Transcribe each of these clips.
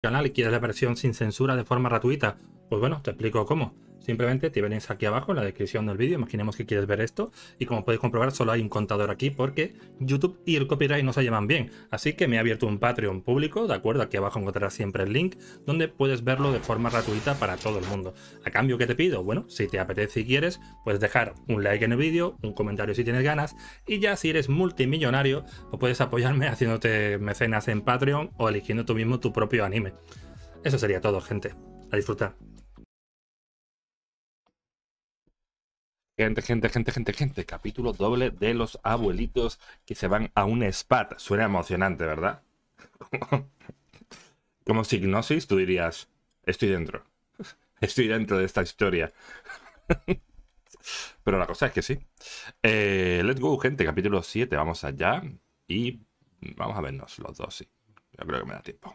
canal y quieres la versión sin censura de forma gratuita, pues bueno, te explico cómo. Simplemente te venís aquí abajo en la descripción del vídeo, imaginemos que quieres ver esto y como podéis comprobar solo hay un contador aquí porque YouTube y el copyright no se llevan bien. Así que me he abierto un Patreon público, ¿de acuerdo? Aquí abajo encontrarás siempre el link donde puedes verlo de forma gratuita para todo el mundo. ¿A cambio qué te pido? Bueno, si te apetece y quieres, puedes dejar un like en el vídeo, un comentario si tienes ganas y ya si eres multimillonario, pues puedes apoyarme haciéndote mecenas en Patreon o eligiendo tú mismo tu propio anime. Eso sería todo, gente. A disfrutar. Gente, gente, gente, gente, gente. Capítulo doble de los abuelitos que se van a un spat. Suena emocionante, ¿verdad? Como signosis, tú dirías, estoy dentro. Estoy dentro de esta historia. Pero la cosa es que sí. Eh, let's go, gente. Capítulo 7. Vamos allá. Y vamos a vernos los dos, sí. Yo creo que me da tiempo.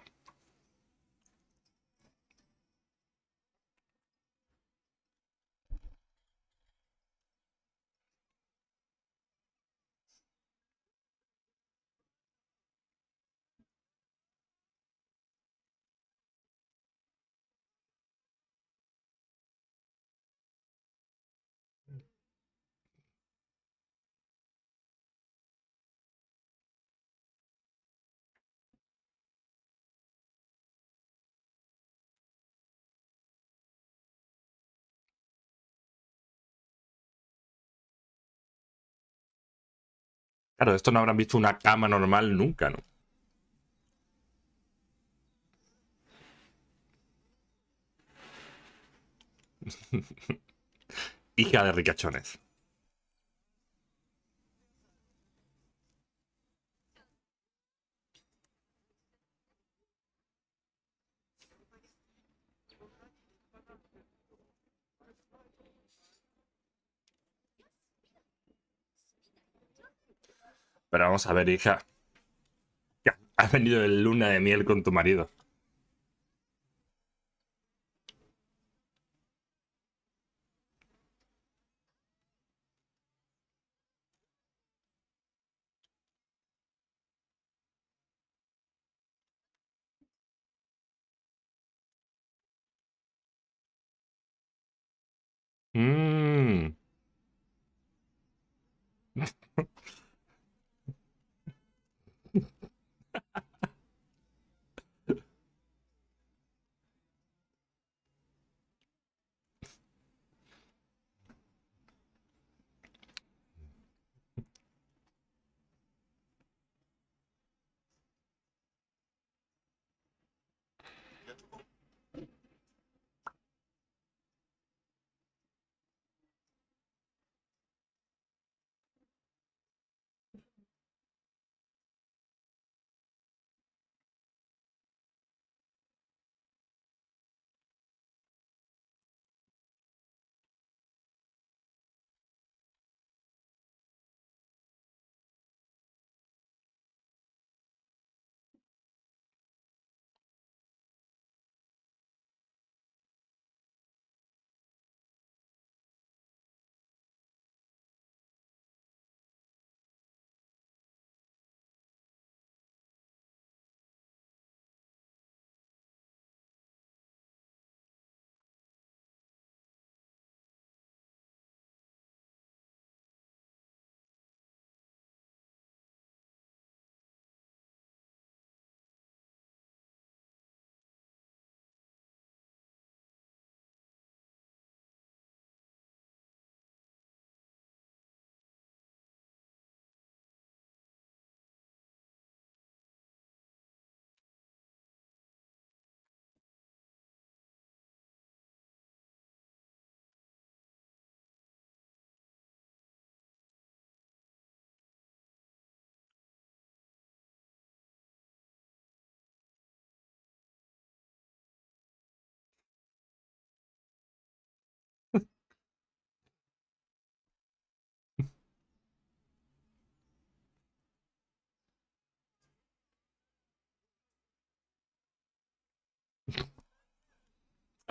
Claro, esto no habrán visto una cama normal nunca, ¿no? Hija de ricachones. Pero vamos a ver, hija. Has venido de luna de miel con tu marido.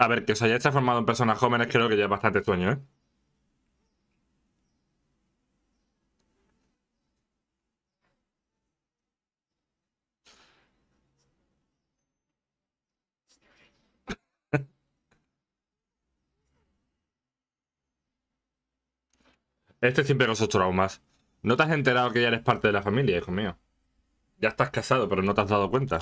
A ver, que os hayáis transformado en personas jóvenes creo que ya es bastante sueño, ¿eh? Este siempre con sus traumas. ¿No te has enterado que ya eres parte de la familia, hijo mío? Ya estás casado, pero no te has dado cuenta.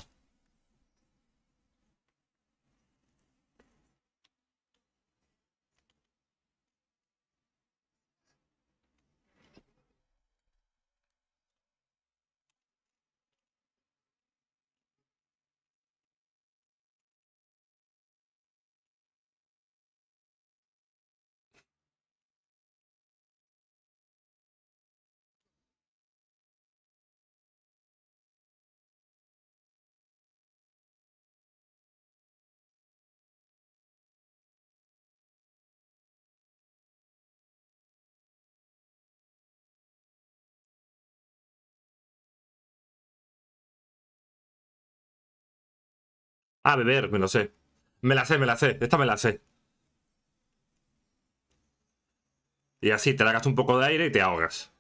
Ah, beber, me lo sé. Me la sé, me la sé. Esta me la sé. Y así te hagas un poco de aire y te ahogas.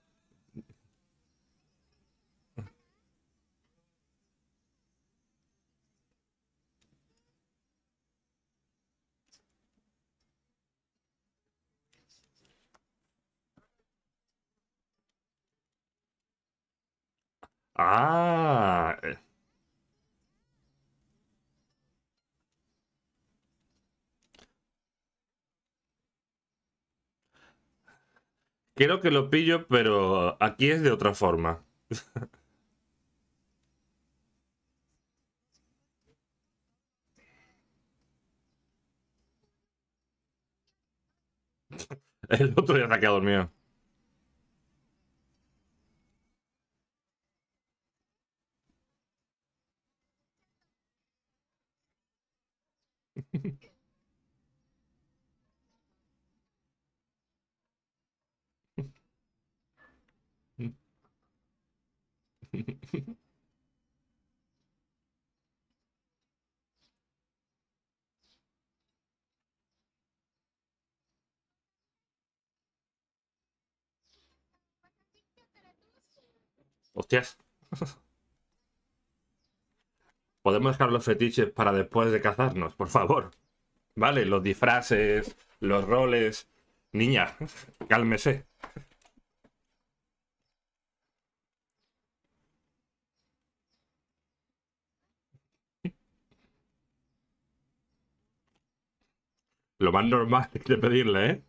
Ah. Creo que lo pillo, pero aquí es de otra forma. El otro ya se ha quedado dormido. Hostias. Podemos dejar los fetiches para después de cazarnos, por favor. Vale, los disfraces, los roles. Niña, cálmese. Lo más normal de pedirle, ¿eh?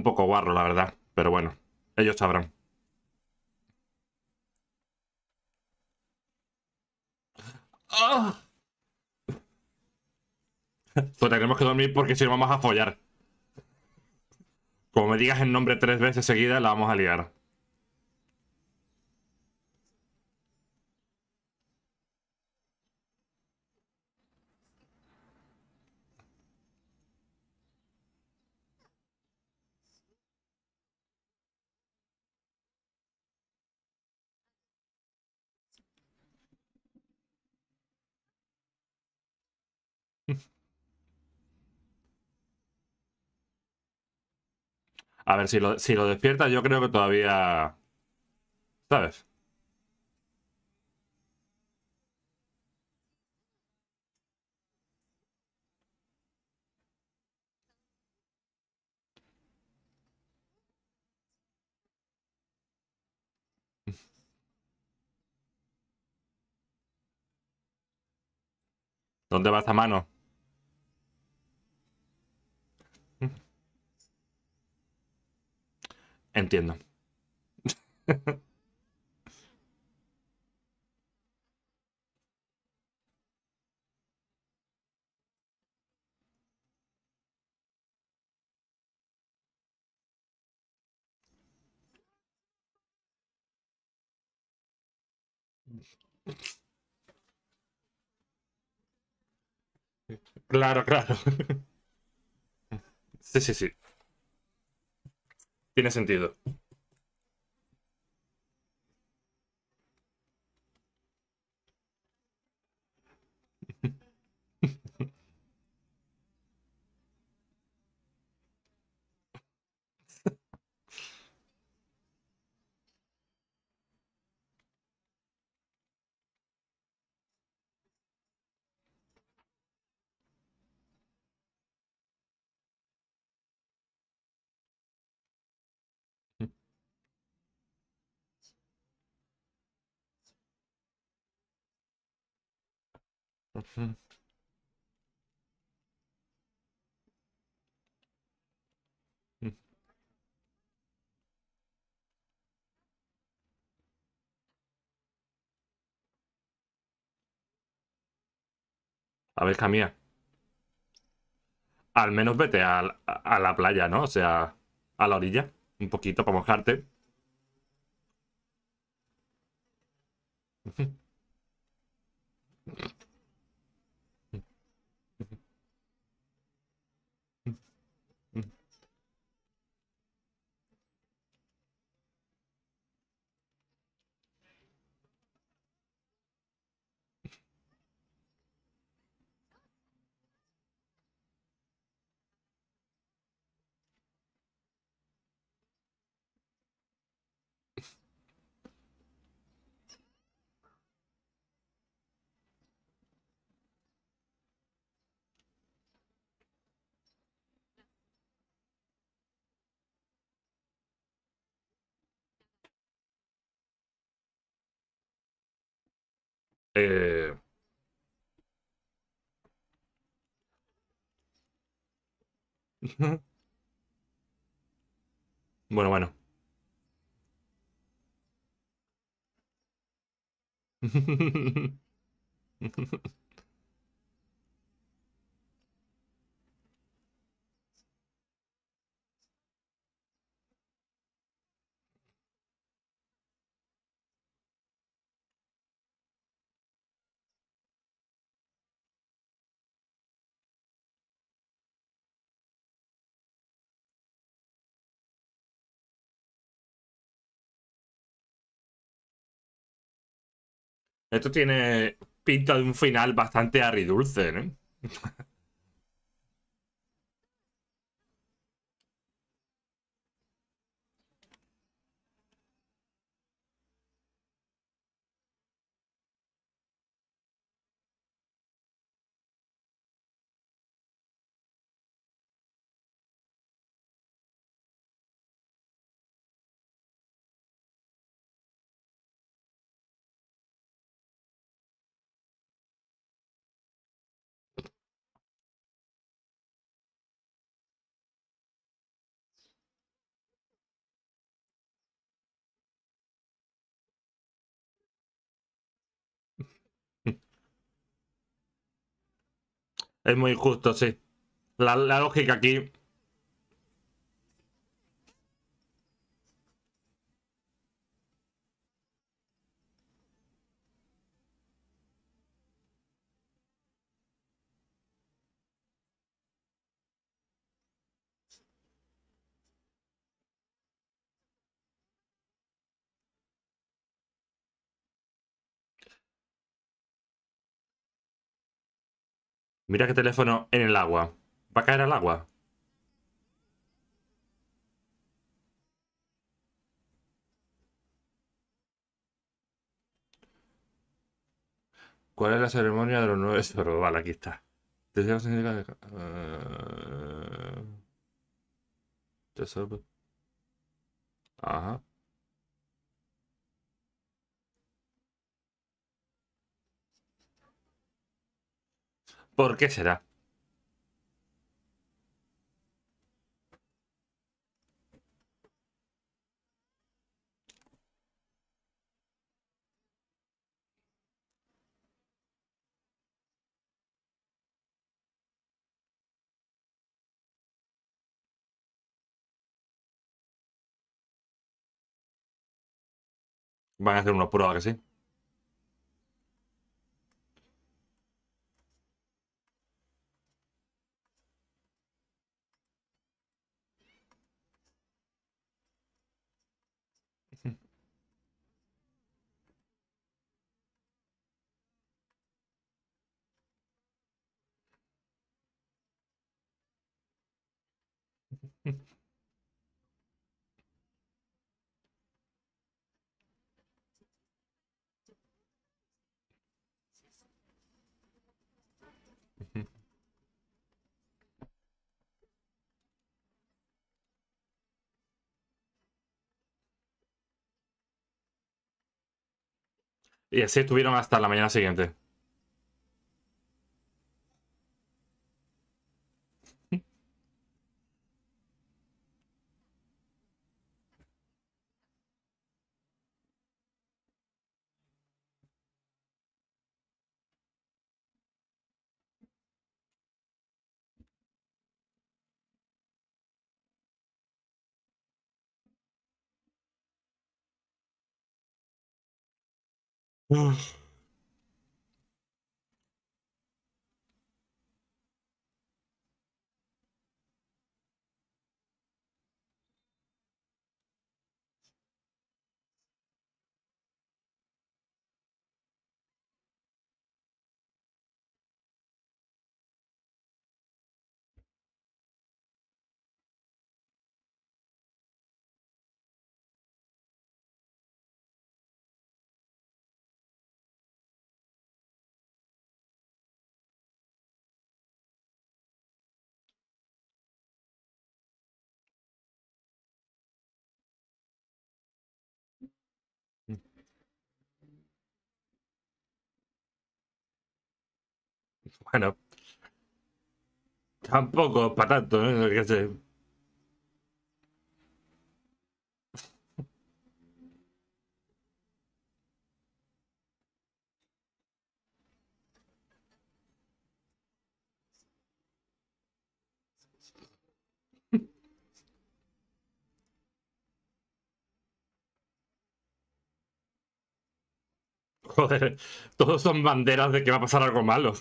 Un poco guarro, la verdad. Pero bueno, ellos sabrán. ¡Ah! Pues tenemos que dormir porque si no vamos a follar. Como me digas el nombre tres veces seguidas, la vamos a liar. A ver, si lo, si lo despierta, yo creo que todavía. ¿Sabes? ¿Dónde va esta mano? Entiendo. Claro, claro. Sí, sí, sí. Tiene sentido. A ver, mía. Al menos vete a, a la playa, ¿no? O sea, a la orilla. Un poquito para mojarte. Eh, Bueno, bueno. Esto tiene pinta de un final bastante agridulce, ¿no? Es muy injusto, sí. La, la lógica aquí. Mira qué teléfono en el agua. ¿Va a caer al agua? ¿Cuál es la ceremonia de los nueve tesoros? Vale, aquí está. Eh, tesoro. Ajá. ¿Por qué será? Van a hacer una prueba que sí. Y así estuvieron hasta la mañana siguiente. 嗯。Bueno. Tampoco para tanto, ¿eh? Joder, todos son banderas de que va a pasar algo malo.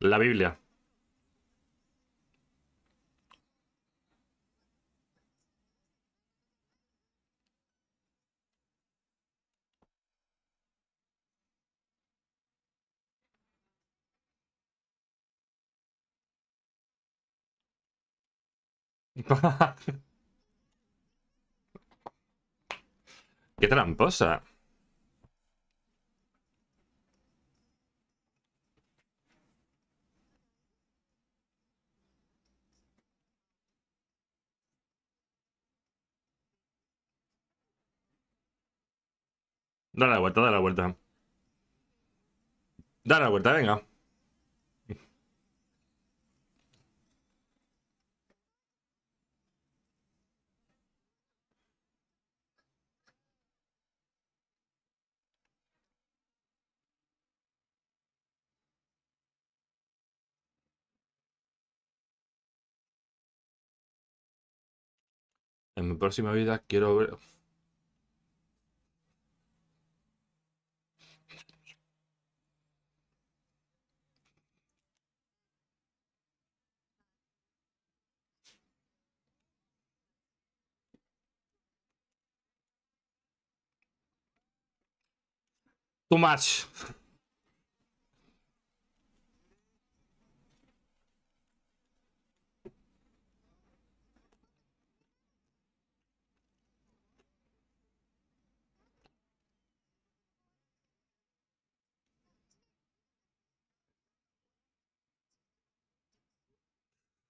La Biblia. Qué tramposa. Dale la vuelta, dale la vuelta. Dale la vuelta, venga. Mi próxima vida quiero ver... Too much.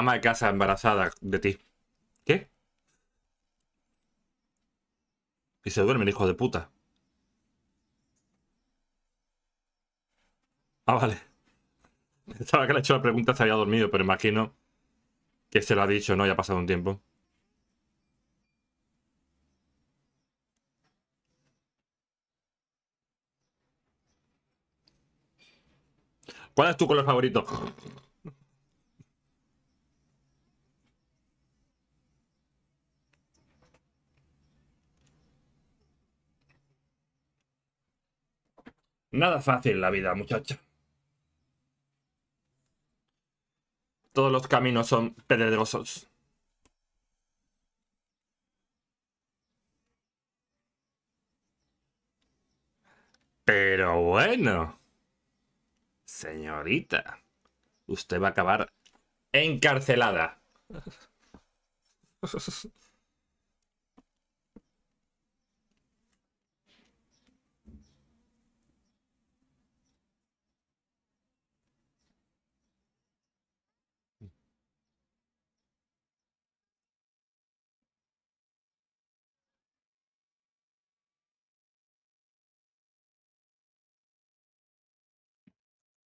Ama de casa embarazada de ti. Y se duerme el hijo de puta. Ah, vale. Estaba que le he hecho la pregunta se había dormido, pero imagino que se lo ha dicho, ¿no? Ya ha pasado un tiempo. ¿Cuál es tu color favorito? Nada fácil la vida, muchacha. Todos los caminos son pedregosos. Pero bueno. Señorita, usted va a acabar encarcelada.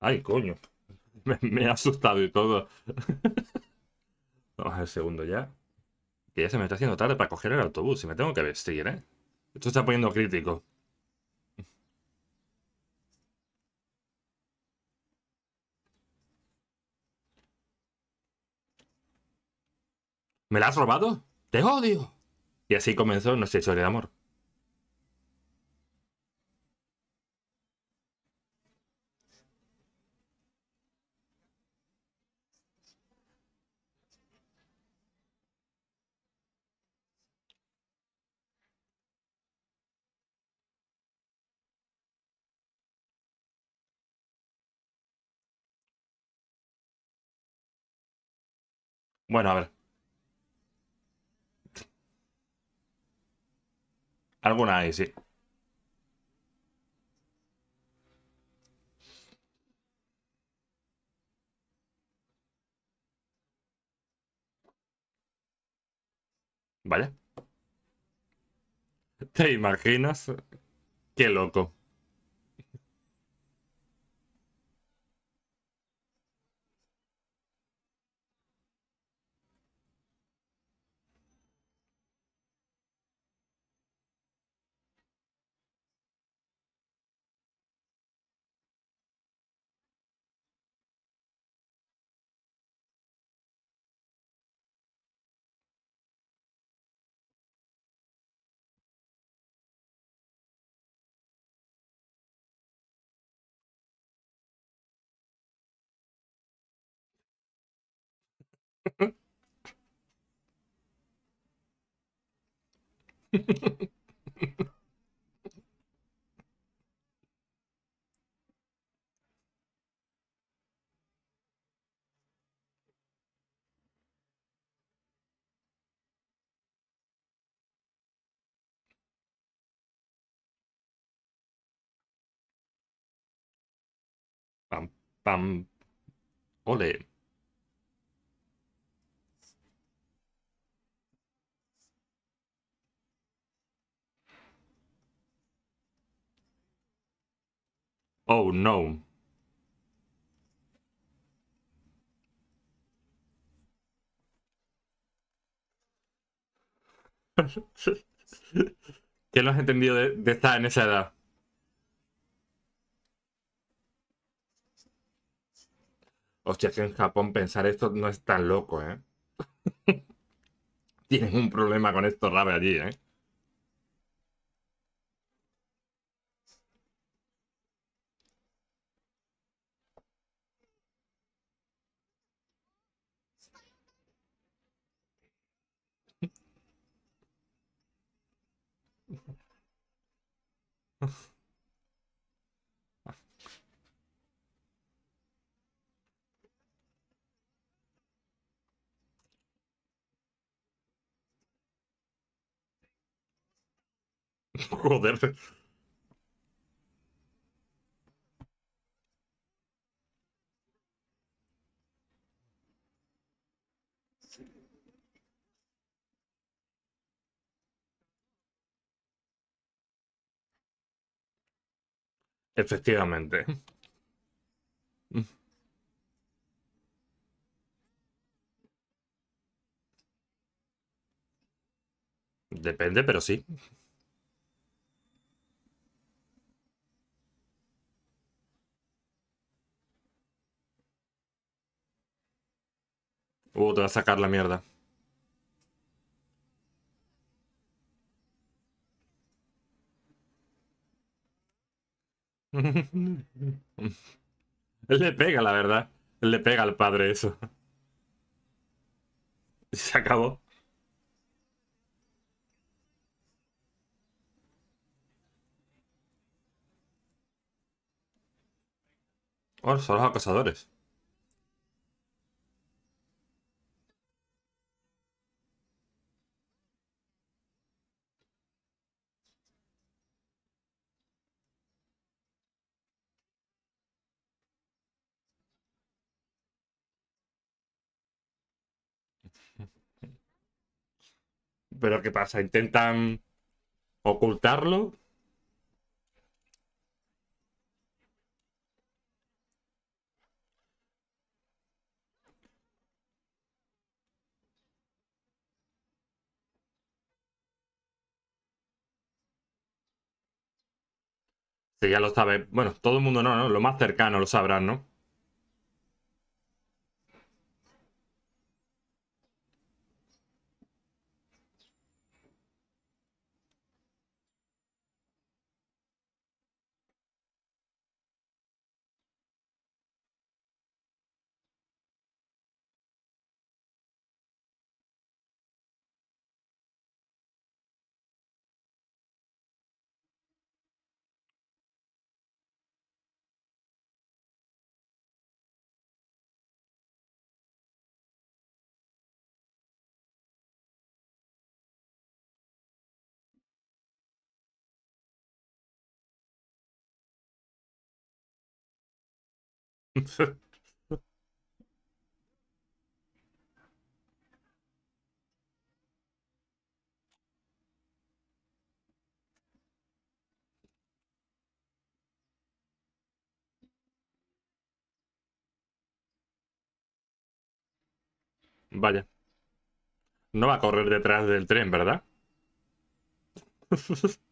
Ay, coño. Me, ha asustado y todo. Vamos a ver segundo ya. Que ya se me está haciendo tarde para coger el autobús y me tengo que vestir, ¿eh? Esto está poniendo crítico. ¿Me la has robado? ¡Te odio! Y así comenzó nuestra historia de amor. Bueno, a ver. Alguna hay, sí. Vaya. ¿Te imaginas? Qué loco. 哈哈！Bam bam，我嘞。Oh no. ¿Qué no has entendido de, de estar en esa edad? Hostia, que en Japón pensar esto no es tan loco, ¿eh? Tienen un problema con esto rave allí, ¿eh? Joder. Efectivamente. Depende, pero sí. Uh, te va a sacar la mierda. Le pega, la verdad. Él le pega al padre eso. Se acabó. Son los acosadores. Pero ¿qué pasa? ¿Intentan ocultarlo? Sí, ya lo sabe. Bueno, todo el mundo no, ¿no? Lo más cercano lo sabrán, ¿no? Vaya. No va a correr detrás del tren, ¿verdad?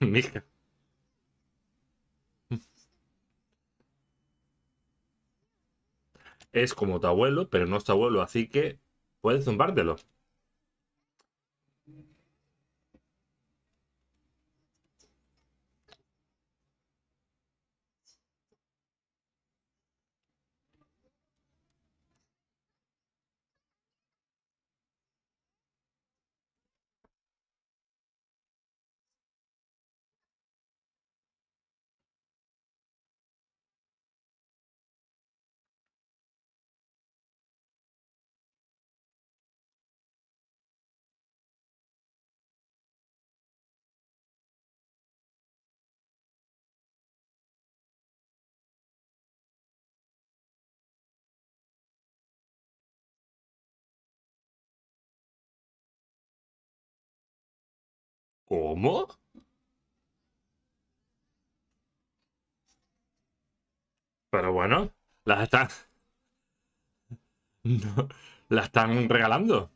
Mija. Es como tu abuelo, pero no es tu abuelo, así que puedes zumbártelo. ¿Cómo? Pero bueno, las están... No, la están regalando.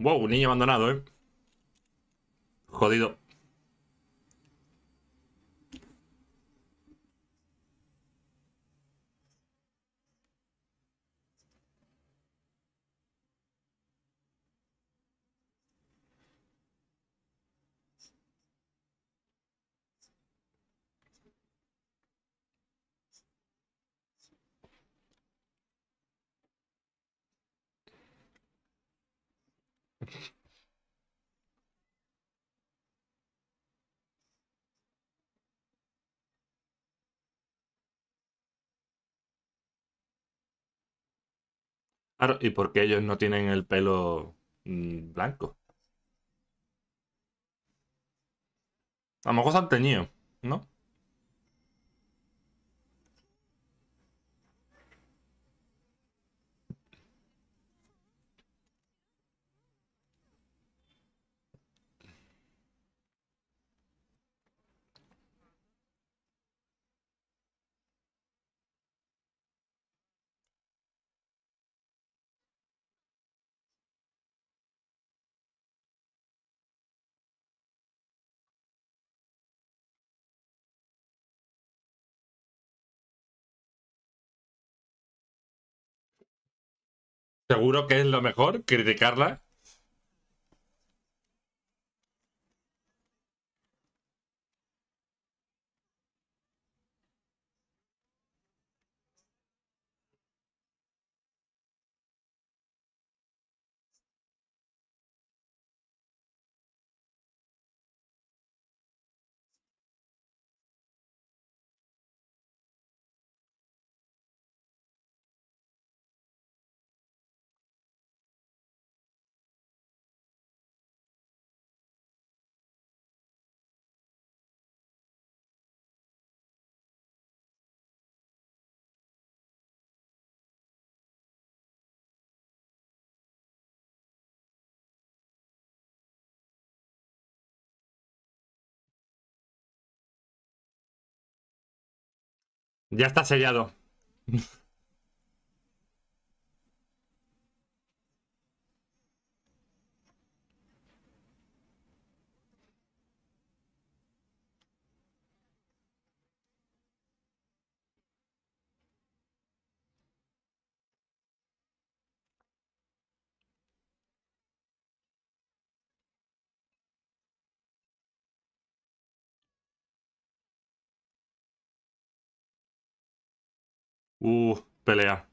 Wow, niño abandonado, ¿eh? Jodido. Claro, ¿y por qué ellos no tienen el pelo mm, blanco? A lo mejor se han teñido, ¿no? Seguro que es lo mejor criticarla. Ya está sellado. Uh, pelea.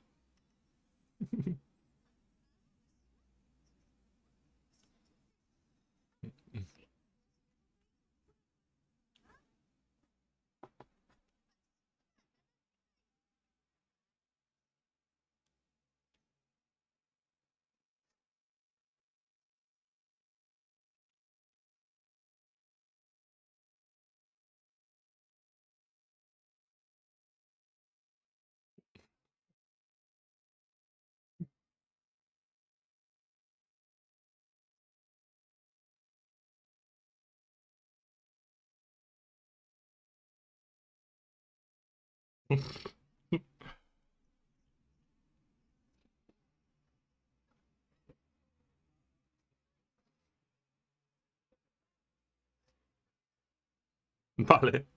Vale.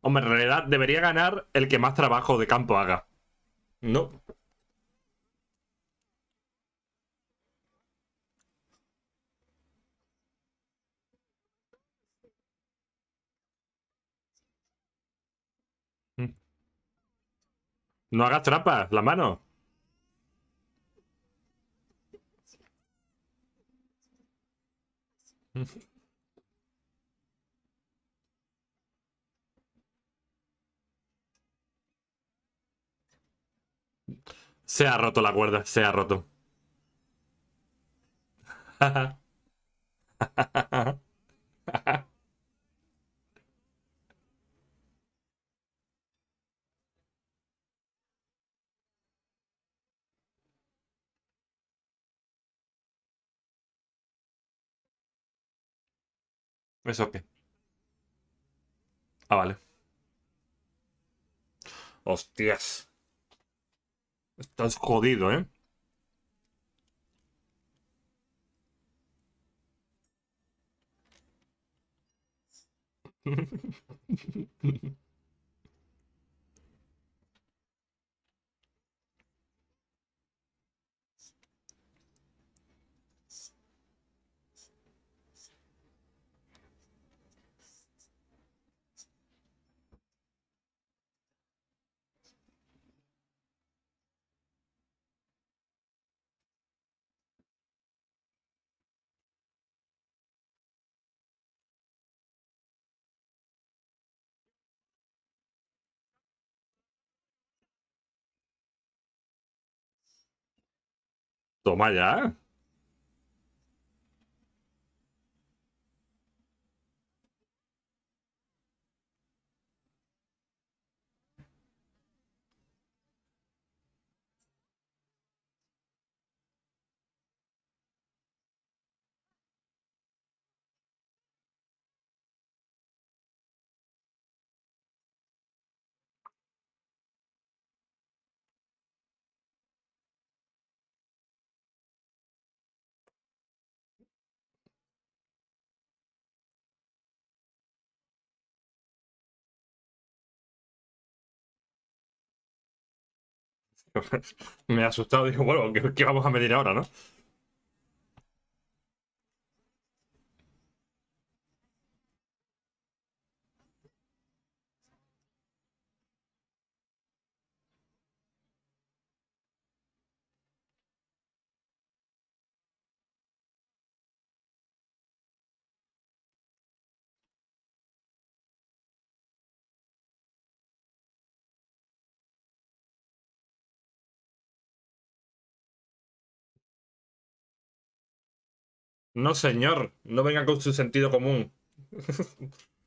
Hombre, en realidad debería ganar el que más trabajo de campo haga. No. No hagas trampas, la mano. Se ha roto la cuerda, se ha roto. ¿Eso qué? Ah, vale. Hostias. Estás jodido, ¿eh? Toma ya. Me he asustado. Digo, bueno, ¿qué, qué vamos a medir ahora, no? No, señor. No venga con su sentido común.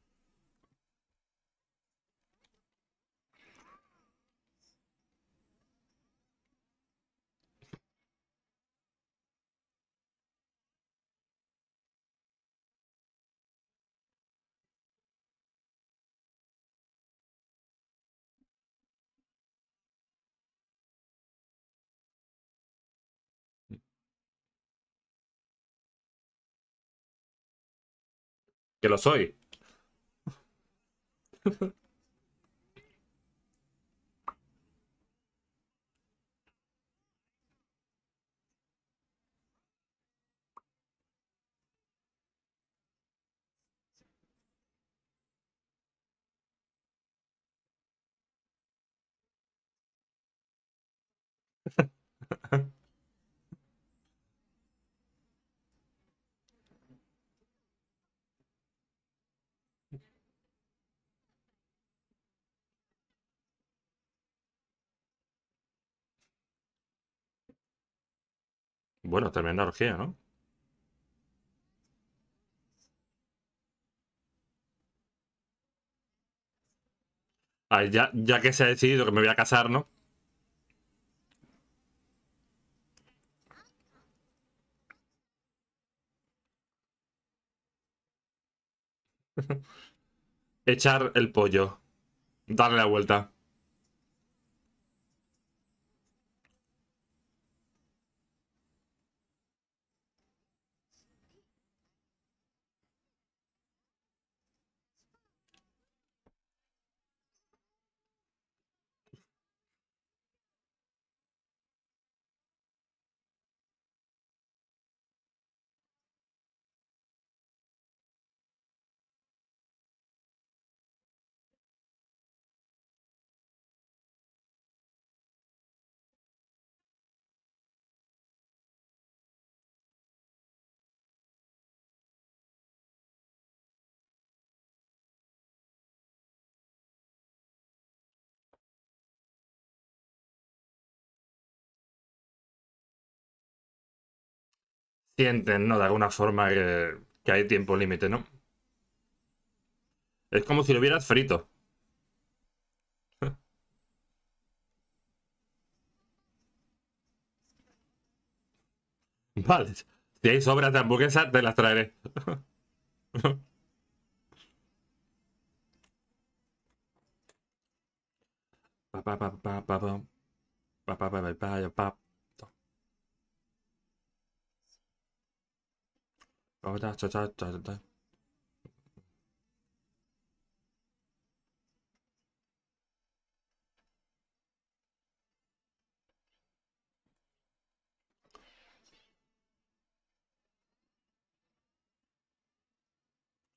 Que lo soy. Bueno, tremenda orgía, ¿no? Ay, ya, ya que se ha decidido que me voy a casar, ¿no? Echar el pollo. Darle la vuelta. Sienten, ¿no? De alguna forma que, hay tiempo límite, ¿no? Es como si lo hubieras frito. Vale. Si hay sobras de hamburguesa, te las traeré. Hola. Ole. Pa, pa, pa, pa, pa. 然后他咋咋咋咋咋。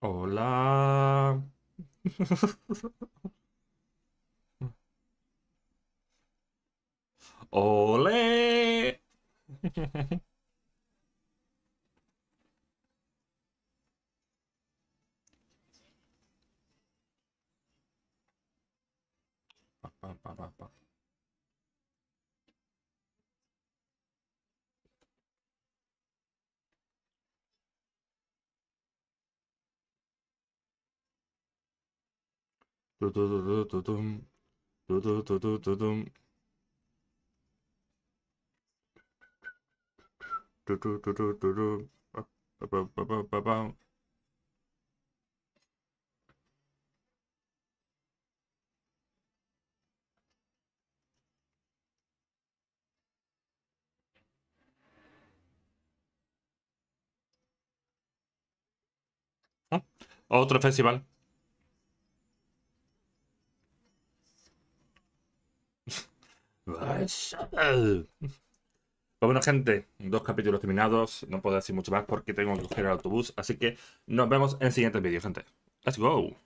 好啦，好嘞。Tu, tu, tu, tu, tu, tum. Tu, tu, tu, tu, tu, tum. Tu, tu, tu, tu, tu, tu. Pa, pa, pa, pa, pa, pa, pa. Ah, Otro festival. Pues bueno, gente, dos capítulos terminados. No puedo decir mucho más porque tengo que coger el autobús. Así que nos vemos en siguientes vídeos, gente. Let's go.